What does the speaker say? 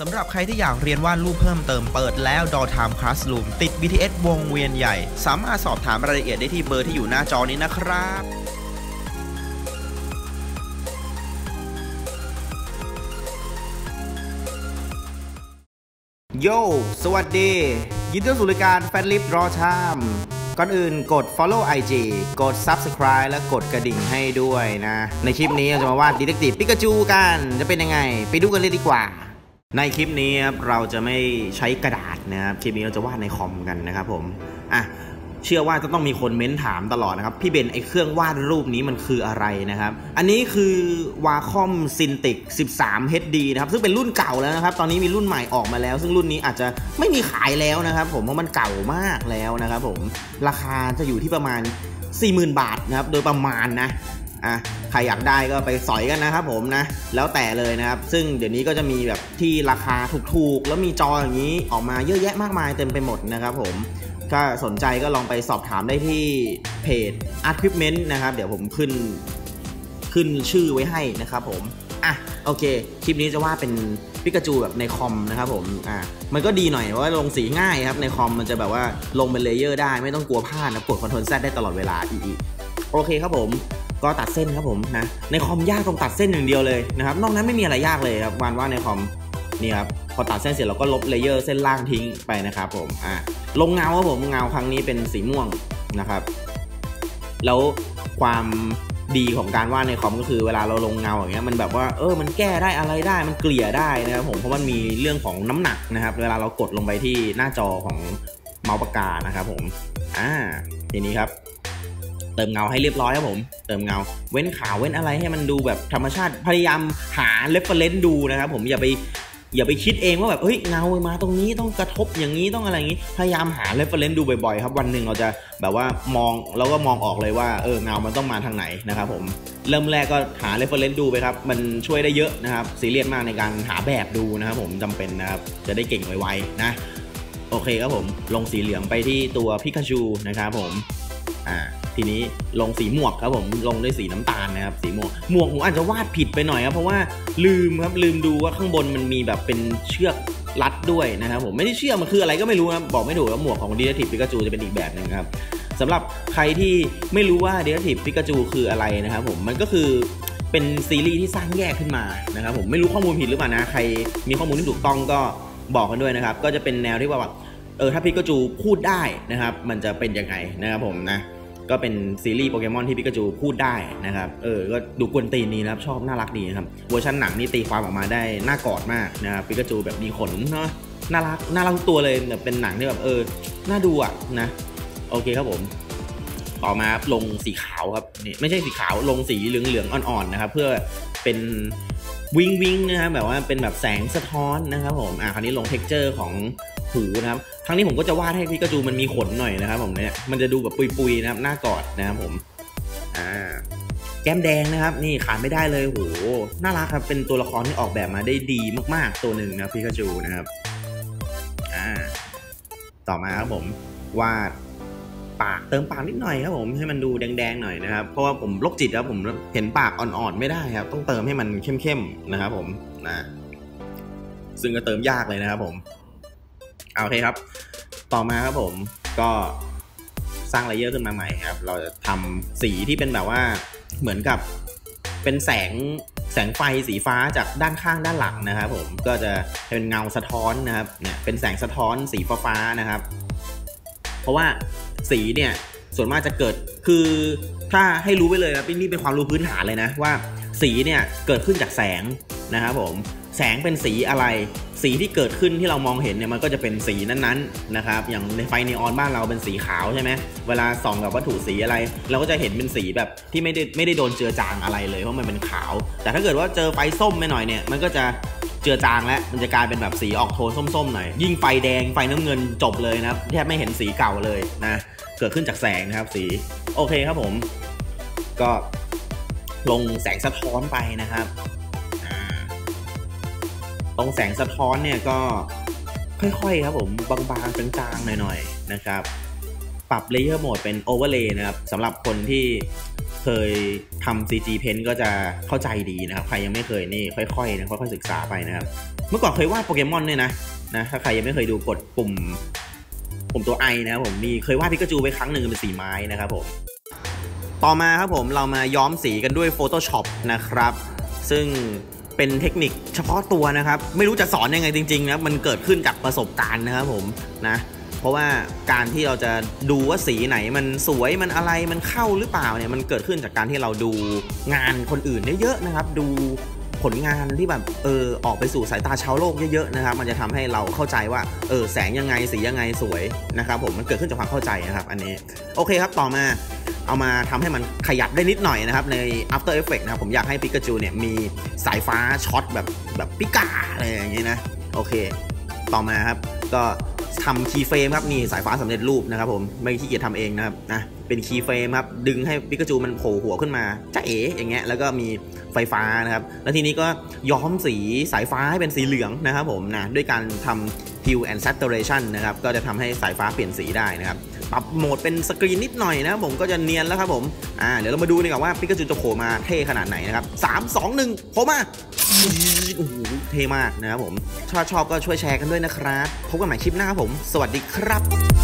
สำหรับใครที่อยากเรียนวาดรูปเพิ่มเติมเปิดแล้ว d o t i m e Classroom ติด BTS วงเวียนใหญ่ สามารถสอบถามรายละเอียดได้ที่เบอร์ที่อยู่หน้าจอนี้นะครับโย สวัสดี ยินดีต้อนรับสู่รายการแฟนลิฟรอชามก่อนอื่นกด follow IG กด subscribe และกดกระดิ่งให้ด้วยนะ ในคลิปนี้เราจะมาวาดดีเทคติฟปิกาจูกัน จะเป็นยังไง ไปดูกันเลยดีกว่า ในคลิปนี้ครับเราจะไม่ใช้กระดาษนะครับคลิปนี้เราจะวาดในคอมกันนะครับผมอะเชื่อว่าจะต้องมีคนเม้นถามตลอดนะครับพี่เบนไอเครื่องวาดรูปนี้มันคืออะไรนะครับ อันนี้คือ Wacom Cintiq 13 HD นะครับซึ่งเป็นรุ่นเก่าแล้วนะครับตอนนี้มีรุ่นใหม่ออกมาแล้ว ซึ่งรุ่นนี้อาจจะไม่มีขายแล้วนะครับ ผมเพราะมันเก่ามากแล้วนะครับผมราคาจะอยู่ที่ประมาณ 40,000 บาทนะครับโดยประมาณนะ อะใครอยากได้ก็ไปสอยกันนะครับผมนะแล้วแต่เลยนะครับ ซึ่งเดี๋ยวนี้ก็จะมีแบบที่ราคาถูกๆ แล้วมีจออย่างนี้ออกมาเยอะแยะมากมายเต็มไปหมดนะครับผมถ้าสนใจก็ลองไปสอบถามได้ที่เพจ Art Equipment นะครับ เดี๋ยวผมขึ้นขึ้นชื่อไว้ให้นะครับผมอะโอเค คลิปนี้จะว่าเป็นปิกาจูแบบในคอมนะครับผม อะมันก็ดีหน่อยว่าลงสีง่ายครับ ในคอมมันจะแบบว่าลงเป็น layer ได้ไม่ต้องกลัวพลาดนะกด control Z ได้ตลอดเวลาอีอีโอเคครับผม ก็ตัดเส้นครับผมนะในคอมยากตรงตัดเส้นอย่างเดียวเลยนะครับนอกนั้นไม่มีอะไรยากเลยครับวานว่าในคอมนี่ครับพอตัดเส้นเสร็จเราก็ลบ layer เส้นล่างทิ้งไปนะครับผมอะลงเงาครับผมเงาครั้งนี้เป็นสีม่วงนะครับ แล้วความดีของการวาดในคอมก็คือเวลาเราลงเงาอย่างเงี้ยมันแบบว่าเออมันแก้ได้อะไรได้มันเกลี่ยได้นะครับผมเพราะมันมีเรื่องของน้ำหนักนะครับ เวลาเรากดลงไปที่หน้าจอของเมาส์ปากกานะครับผมอ่าทีนี้ครับ เติมเงาให้เรียบร้อยครับผม เติมเงา เว้นขาวเว้นอะไรให้มันดูแบบธรรมชาติ พยายามหา reference ดูนะครับผมอย่าไปอย่าไปคิดเองว่าแบบเฮ้ยเงามาตรงนี้ต้องกระทบอย่างนี้ต้องอะไรอย่างนี้ พยายามหา reference ดูบ่อยๆ ครับวันหนึ่งเราจะแบบว่ามองเราก็มองออกเลยว่าเออเงามันต้องมาทางไหนนะครับผมเริ่มแรกก็หา reference ดูไปครับมันช่วยได้เยอะนะครับซีเรียสมากในการหาแบบดูนะครับผมจำเป็นนะครับจะได้เก่งไวๆนะโอเคครับผมลงสีเหลืองไปที่ตัวพิกาจูนะครับผม ทีนี้ลงสีหมวกครับผมลงด้วยสีน้ำตาลนะครับสีหมวกหมวกผมอาจจะวาดผิดไปหน่อยครับเพราะว่าลืมครับลืมดูว่าข้างบนมันมีแบบเป็นเชือกรัดด้วยนะครับผมไม่ได้เชือกมันคืออะไรก็ไม่รู้ครับบอกไม่ถูกว่าหมวกของ d e t e c t i v e Pikachu จะเป็นอีกแบบหนึ่งครับสำหรับใครที่ไม่รู้ว่า d e t e c t i v e Pikachu คืออะไรนะครับผมมันก็คือเป็นซีรีส์ที่สร้างแยกขึ้นมานะครับผมไม่รู้ข้อมูลผิดหรือเปล่านะใครมีข้อมูลที่ถูกต้องก็บอกกันด้วยนะครับก็จะเป็นแนวที่ว่าแบบเออถ้าพิกาจูพูดได้นะครับ มันจะเป็นยังไงนะครับผมนะ ก็เป็นซีรีส์โปเกมอนที่พิกาจูพูดได้นะครับ เออ ก็ดูกวนตีนนี้นะครับ ชอบน่ารักดีครับ เวอร์ชันหนังนี่ตีความออกมาได้น่ากอดมากนะครับพิกาจูแบบมีขนเนาะ น่ารัก น่ารักทุกตัวเลยแบบเป็นหนังที่แบบเออ น่าดูอะนะ โอเคครับผม ต่อมาลงสีขาวครับนี่ไม่ใช่สีขาว ลงสีเหลืองๆอ่อนๆนะครับ เพื่อเป็นวิ้งวิ้งนะครับแบบว่าเป็นแบบแสงสะท้อนนะครับผม อะคราวนี้ลง texture ของ หูนะครับครั้งนี้ผมก็จะวาดให้พิกาจูมันมีขนหน่อยนะครับ ผมเนี่ยมันจะดูแบบปุยๆนะครับน่ากอดนะครับผมอ่าแก้มแดงนะครับ นี่ขาดไม่ได้เลยโหน่ารักครับเป็นตัวละครที่ออกแบบมาได้ดีมาก ๆ ตัวหนึ่งนะพิกาจูนะครับอ่าต่อมาครับผมวาดปากเติมปากนิดหน่อยครับผมให้มันดูแดงๆหน่อยนะครับ เพราะว่าผมโรคจิตครับผมเห็นปากอ่อนๆไม่ได้ครับ ต้องเติมให้มันเข้มๆนะครับ ผมนะซึ่งก็เติมยากเลยนะครับผม โอเคครับ ต่อมาครับผมก็สร้างเลเยอร์ขึ้นมาใหม่ครับ เราจะทำสีที่เป็นแบบว่าเหมือนกับเป็นแสงแสงไฟสีฟ้าจากด้านข้างด้านหลังนะครับ ผมก็จะเป็นเงาสะท้อนนะครับเนี่ยเป็นแสงสะท้อนสีฟ้านะครับ เพราะว่าสีเนี่ยส่วนมากจะเกิดคือถ้าให้รู้ไปเลยนะนี่เป็นความรู้พื้นฐานเลยนะว่า สีเนี่ยเกิดขึ้นจากแสงนะครับผมแสงเป็นสีอะไร สีที่เกิดขึ้นที่เรามองเห็นเนี่ยมันก็จะเป็นสีนั้นๆนะครับอย่างในไฟนีออนบ้านเราเป็นสีขาวใช่ไหมเวลาส่องกับวัตถุสีอะไร เราก็จะเห็นเป็นสีแบบที่ไม่ได้ไม่ได้โดนเจือจางอะไรเลยเพราะมันเป็นขาว แต่ถ้าเกิดว่าเจอไฟส้มไปหน่อยเนี่ยมันก็จะเจือจางแล้วมันจะกลายเป็นแบบสีออกโทนส้มๆหน่อย ยิ่งไฟแดงไฟน้ำเงินจบเลยนะครับแทบไม่เห็นสีเก่าเลยนะ เกิดขึ้นจากแสงนะครับสี โอเคครับผม ก็ลงแสงสะท้อนไปนะครับ ตรงแสงสะท้อนเนี่ยก็ค่อยๆครับผมบางๆจางๆหน่อยๆนะครับ ปรับ layer mode เป็น overlay นะครับสำหรับคนที่เคยทำ CG Paint ก็จะเข้าใจดีนะครับใครยังไม่เคยนี่ค่อยๆนะค่อยๆศึกษาไปนะครับเมื่อก่อนเคยวาดโปเกมอนเนี่ยนะนะถ้าใครยังไม่เคยดูกดปุ่มปุ่มตัวไอนะครับผมมีเคยวาดพิกาจูไปครั้งหนึ่งเป็นสีไม้นะครับผมต่อมาครับผมเรามาย้อมสีกันด้วย Photoshop นะครับ ซึ่ง เป็นเทคนิคเฉพาะตัวนะครับ ไม่รู้จะสอนยังไงจริงๆนะมันเกิดขึ้นจากประสบการณ์นะครับผมนะเพราะว่าการที่เราจะดูว่าสีไหนมันสวยมันอะไรมันเข้าหรือเปล่าเนี่ยมันเกิดขึ้นจากการที่เราดูงานคนอื่นเยอะๆนะครับ ดูผลงานที่แบบเออออกไปสู่สายตาชาวโลกเยอะๆนะครับ มันจะทำให้เราเข้าใจว่าเออแสงยังไงสียังไงสวยนะครับผมมันเกิดขึ้นจากความเข้าใจนะครับ อันนี้โอเคครับต่อมา เอามาทำให้มันขยับได้นิดหน่อยนะครับ ใน After Effects นะครับผมอยากให้ปิกาจูเนี่ยมีสายฟ้าช็อตแบบแบบปิกาอะไรอย่างนี้นะ โอเค ต่อมาครับ ก็ทำ keyframe ครับนี่สายฟ้าสำเร็จรูปนะครับผมไม่ขี้เกียจทำเองนะครับนะเป็น keyframe ครับดึงให้ปิกาจูมันโผล่หัวขึ้นมาจ้าเอ๋อย่างเงี้ยแล้วก็มีไฟฟ้านะครับ แล้วทีนี้ก็ย้อมสีสายฟ้าให้เป็นสีเหลืองนะครับผมนะด้วยการทำ hue and saturation นะครับก็จะทำให้สายฟ้าเปลี่ยนสีได้นะครับ ปรับโหมดเป็นสกรีนนิดหน่อยนะครับผมก็จะเนียนแล้วครับผมอ่าเดี๋ยวเรามาดูดีกว่าว่าปิกาจูจะโผล่มาเท่ขนาดไหนนะครับสามสองหนึ่งโผล่มาโอ้โหเท่มากนะครับผมชอบชอบก็ช่วยแชร์กันด้วยนะครับพบกันใหม่คลิปหน้าครับผม สวัสดีครับ